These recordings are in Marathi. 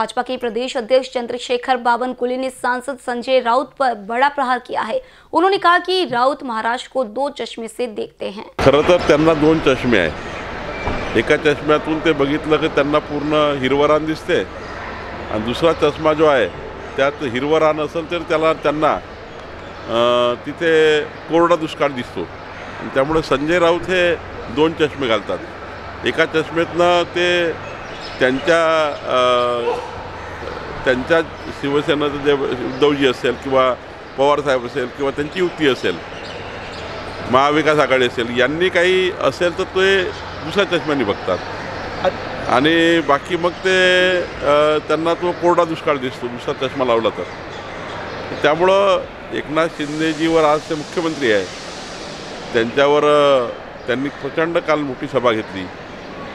भाजपा के प्रदेश अध्यक्ष चंद्रशेखर बावनकुले ने सांसद संजय राउत पर बड़ा प्रहार किया है। उन्होंने कहा कि राउत महाराष्ट्र को दो चश्मे से देखते हैं। खरं तर त्यांना दोन चष्मे आहे एका चष्म्यातून ते बघितलं की त्यांना पूर्ण हिरवं रान दिसते. आणि दुसरा चष्मा जो आहे त्यात हिरवं रान असेल तर त्याला त्यांना तिथे कोरडा दुष्काळ दिसतो. त्यामुळे संजय राऊत हे दोन चष्मे घालतात. एका चष्मेतनं ते त्यांच्या त्यांच्या शिवसेनाचं जे उद्धवजी असेल किंवा पवारसाहेब असेल किंवा त्यांची युती असेल महाविकास आघाडी असेल यांनी काही असेल तर ते दुसऱ्या चष्म्याने बघतात. आणि बाकी मग ते त्यांना तो कोरडा दुष्काळ दिसतो दुसरा चष्मा लावला तर. त्यामुळं एकनाथ शिंदेजीवर आज ते मुख्यमंत्री आहे. त्यांच्यावर त्यांनी प्रचंड काल मोठी सभा घेतली.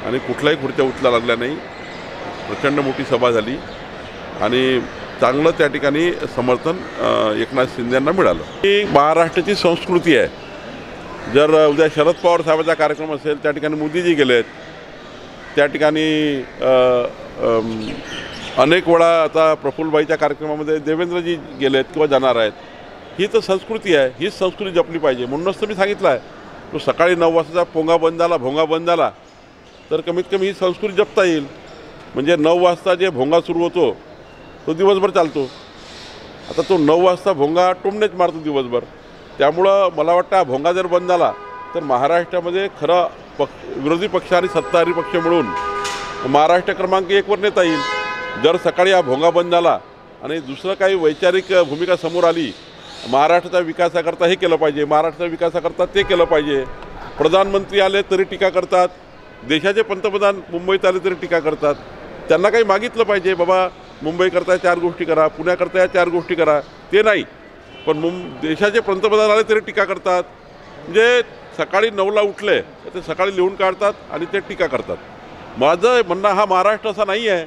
आणि कुठल्याही खुर्च्या उचला लागल्या नाही. प्रचंड मोठी सभा झाली. आणि चांगलं त्या ठिकाणी समर्थन एकनाथ शिंदेंना मिळालं. ही महाराष्ट्राची संस्कृती आहे. जर उद्या शरद पवार साहेबाचा कार्यक्रम असेल त्या ठिकाणी मोदीजी गेलेत त्या ठिकाणी अनेक वेळा आता प्रफुल्लबाईच्या कार्यक्रमामध्ये देवेंद्रजी गेलेत किंवा जाणार आहेत. ही तर संस्कृती आहे. हीच संस्कृती जपली पाहिजे. म्हणूनच तर मी सांगितलं आहे. तो सकाळी नऊ वाजताचा पोंगा बंद झाला भोंगा बंद झाला तर कमीत कमी ही संस्कृती जपता येईल. म्हणजे नऊ वाजता जे भोंगा सुरू होतो तो दिवसभर चालतो. आता तो नऊ वाजता भोंगा टोमनेच मारतो दिवसभर. त्यामुळं मला वाटतं हा भोंगा जर बंद झाला तर महाराष्ट्रामध्ये खरं पक्ष विरोधी पक्ष आणि सत्ताधारी पक्ष मिळून महाराष्ट्र क्रमांक एकवर नेता येईल. जर सकाळी हा भोंगा बंद झाला आणि दुसरं काही वैचारिक भूमिका समोर आली महाराष्ट्राच्या विकासाकरता हे केलं पाहिजे महाराष्ट्राच्या विकासाकरता ते केलं पाहिजे. प्रधानमंत्री आले तरी टीका करतात देशाचे पंतप्रधान मुंबईत आले तरी टीका करतात. त्यांना काही मागितलं पाहिजे बाबा मुंबईकरता चार गोष्टी करा पुण्याकरता या चार गोष्टी करा. ते नाही. पण मुं देशाचे पंतप्रधान आले तरी टीका करतात. म्हणजे सकाळी नऊला उठले तर ते सकाळी लिहून काढतात आणि ते टीका करतात. माझं म्हणणं हा महाराष्ट्र असा नाही आहे.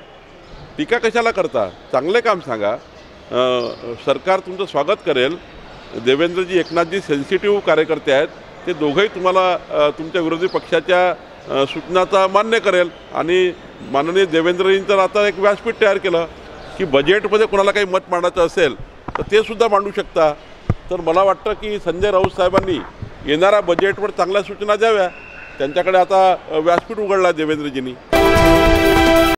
टीका कशाला करता? चांगले काम सांगा. सरकार तुमचं स्वागत करेल. देवेंद्रजी एकनाथजी सेन्सिटिव्ह कार्यकर्ते आहेत. ते दोघंही तुम्हाला तुमच्या विरोधी पक्षाच्या सूचनाचा मान्य करेल. आणि माननीय देवेंद्रजींचं तर आता एक व्यासपीठ तयार केलं. की बजेटमध्ये कोणाला काही मत मांडायचं असेल तर ते सुद्धा मांडू शकता. तर मला वाटतं की संजय राऊत साहेबांनी येणाऱ्या बजेटवर चांगल्या सूचना द्याव्या. त्यांच्याकडे आता व्यासपीठ उघडला देवेंद्रजींनी.